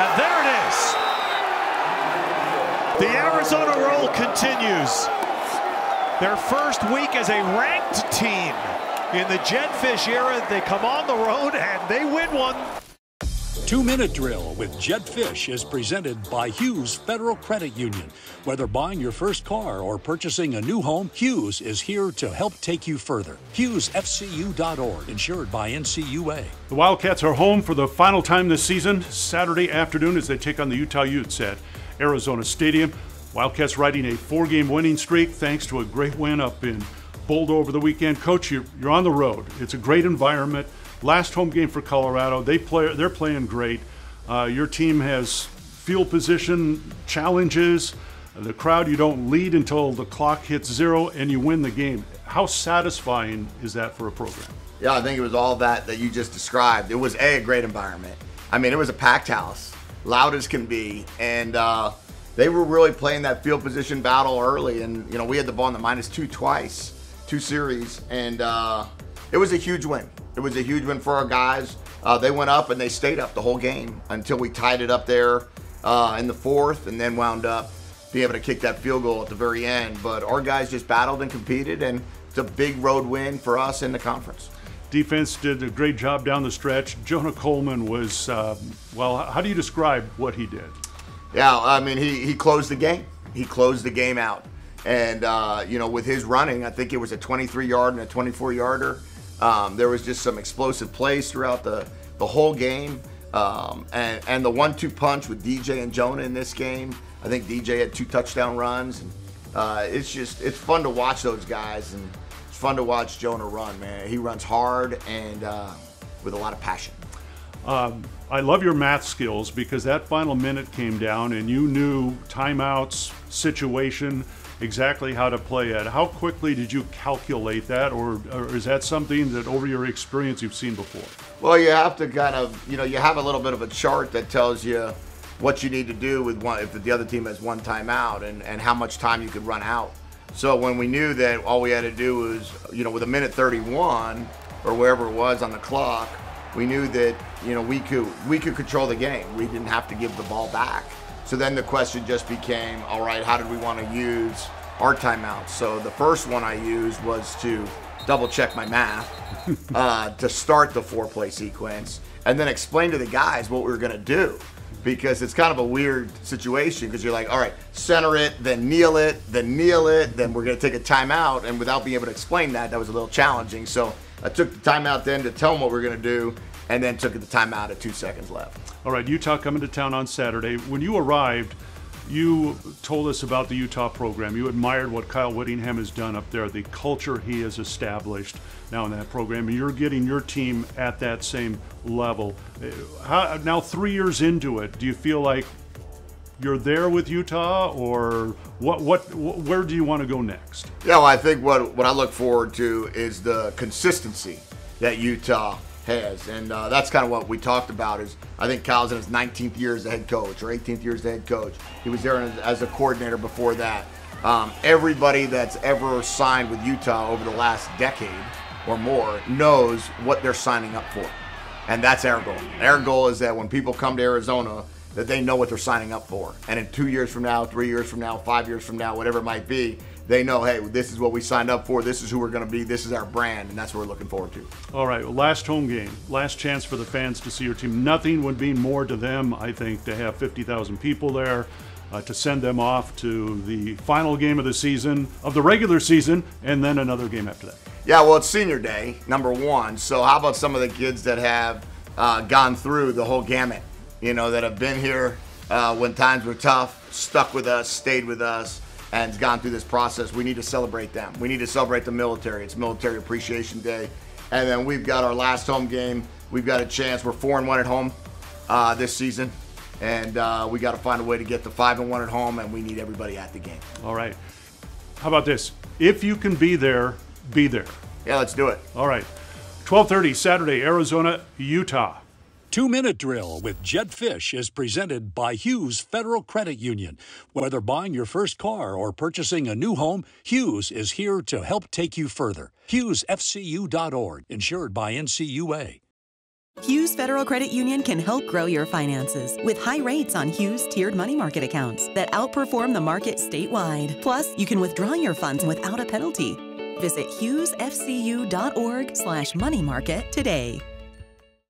And there it is. The Arizona roll continues. Their first week as a ranked team in the Jedd Fisch era. They come on the road and they win one. Two Minute Drill with Jedd Fisch is presented by Hughes Federal Credit Union. Whether buying your first car or purchasing a new home, Hughes is here to help take you further. HughesFCU.org, insured by NCUA. The Wildcats are home for the final time this season, Saturday afternoon as they take on the Utah Utes at Arizona Stadium. Wildcats riding a four game winning streak thanks to a great win up in Boulder over the weekend. Coach, you're, you're on the road. It's a great environment. Last home game for Colorado. They play. They're playing great. Uh, your team has field position challenges. The crowd. You don't lead until the clock hits zero, and you win the game. How satisfying is that for a program? Yeah, I think it was all that that you just described. It was a, a great environment. I mean, it was a packed house, loud as can be, and uh, they were really playing that field position battle early. And you know, we had the ball in the minus two twice, two series, and uh, it was a huge win. It was a huge win for our guys. Uh, they went up and they stayed up the whole game until we tied it up there uh, in the fourth, and then wound up being able to kick that field goal at the very end. But our guys just battled and competed, and it's a big road win for us in the conference. Defense did a great job down the stretch. Jonah Coleman was, uh, well, how do you describe what he did? Yeah, I mean, he, he closed the game. He closed the game out. And, uh, you know, with his running, I think it was a 23 yard and a 24 yarder. Um, there was just some explosive plays throughout the, the whole game. Um, and, and the one two punch with DJ and Jonah in this game. I think DJ had two touchdown runs. And, uh, it's just, it's fun to watch those guys. And it's fun to watch Jonah run, man. He runs hard and uh, with a lot of passion. Um, I love your math skills because that final minute came down and you knew timeouts, situation, exactly how to play it. How quickly did you calculate that, or, or, is that something that over your experience you've seen before? Well, you have to kind of, you know, you have a little bit of a chart that tells you what you need to do with one if the other team has one timeout and, and how much time you could run out. So when we knew that all we had to do was, you know, with a minute 31 or wherever it was on the clock, we knew that you know we could we could control the game. We didn't have to give the ball back. So then the question just became, all right, how did we want to use our timeouts? So the first one I used was to double check my math uh, to start the four play sequence and then explain to the guys what we were going to do because it's kind of a weird situation because you're like, all right, center it, then kneel it, then kneel it, then we're going to take a timeout. And without being able to explain that, that was a little challenging. So I took the timeout then to tell them what we are going to do and then took the timeout at two seconds left. All right, Utah coming to town on Saturday. When you arrived, you told us about the Utah program. You admired what Kyle Whittingham has done up there, the culture he has established now in that program, and you're getting your team at that same level. Uh, how, now, three years into it, do you feel like you're there with Utah, or what? What? Where do you want to go next? Yeah, well, I think what what I look forward to is the consistency that Utah has, and uh, that's kind of what we talked about. Is I think Kyle's in his 19th year as a head coach or 18th year as a head coach. He was there as a coordinator before that. Um, everybody that's ever signed with Utah over the last decade or more knows what they're signing up for, and that's our goal. Our goal is that when people come to Arizona, that they know what they're signing up for, and in two years from now, three years from now, five years from now, whatever it might be, they know, hey, this is what we signed up for. This is who we're going to be. This is our brand, and that's what we're looking forward to. All right, well, last home game, last chance for the fans to see your team. Nothing would mean more to them, I think, to have 50,000 people there. Uh, to send them off to the final game of the season, of the regular season, and then another game after that. Yeah, well, it's senior day, number one. So, how about some of the kids that have uh, gone through the whole gamut? You know, that have been here uh, when times were tough, stuck with us, stayed with us, and gone through this process. We need to celebrate them. We need to celebrate the military. It's Military Appreciation Day. And then we've got our last home game. We've got a chance. We're four and one at home uh, this season, and uh, we got to find a way to get to five and one at home. And we need everybody at the game. All right. How about this? If you can be there, be there. Yeah, let's do it. All right. 12:30 Saturday, Arizona, Utah. Two Minute Drill with Jedd Fisch is presented by Hughes Federal Credit Union. Whether buying your first car or purchasing a new home, Hughes is here to help take you further. HughesFCU.org, insured by NCUA. Hughes Federal Credit Union can help grow your finances with high rates on Hughes tiered money market accounts that outperform the market statewide. Plus, you can withdraw your funds without a penalty. Visit hughesfcu.org slash money market today.